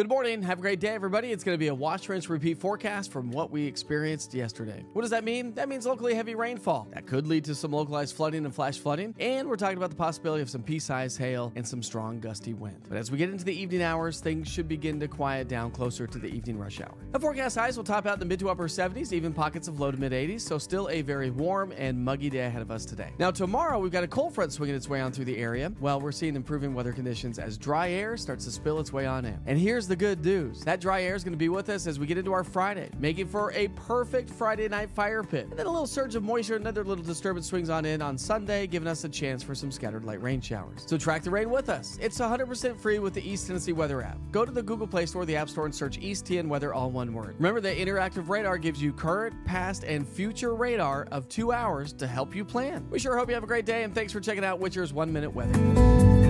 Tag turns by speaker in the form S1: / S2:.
S1: Good morning. Have a great day, everybody. It's going to be a wash, rinse, repeat forecast from what we experienced yesterday. What does that mean? That means locally heavy rainfall. That could lead to some localized flooding and flash flooding. And we're talking about the possibility of some pea sized hail and some strong gusty wind. But as we get into the evening hours, things should begin to quiet down closer to the evening rush hour. The forecast highs will top out in the mid to upper 70s, even pockets of low to mid 80s. So still a very warm and muggy day ahead of us today. Now, tomorrow, we've got a cold front swinging its way on through the area. Well, we're seeing improving weather conditions as dry air starts to spill its way on in. And here's the good news that dry air is going to be with us as we get into our Friday, making for a perfect Friday night fire pit. And then a little surge of moisture, another little disturbance swings on in on Sunday, giving us a chance for some scattered light rain showers. So track the rain with us. It's 100% free with the East Tennessee Weather app. Go to the Google Play Store, the App Store, and search East TN Weather, all one word. Remember that interactive radar gives you current, past, and future radar of two hours to help you plan. We sure hope you have a great day, and thanks for checking out Witcher's One Minute Weather.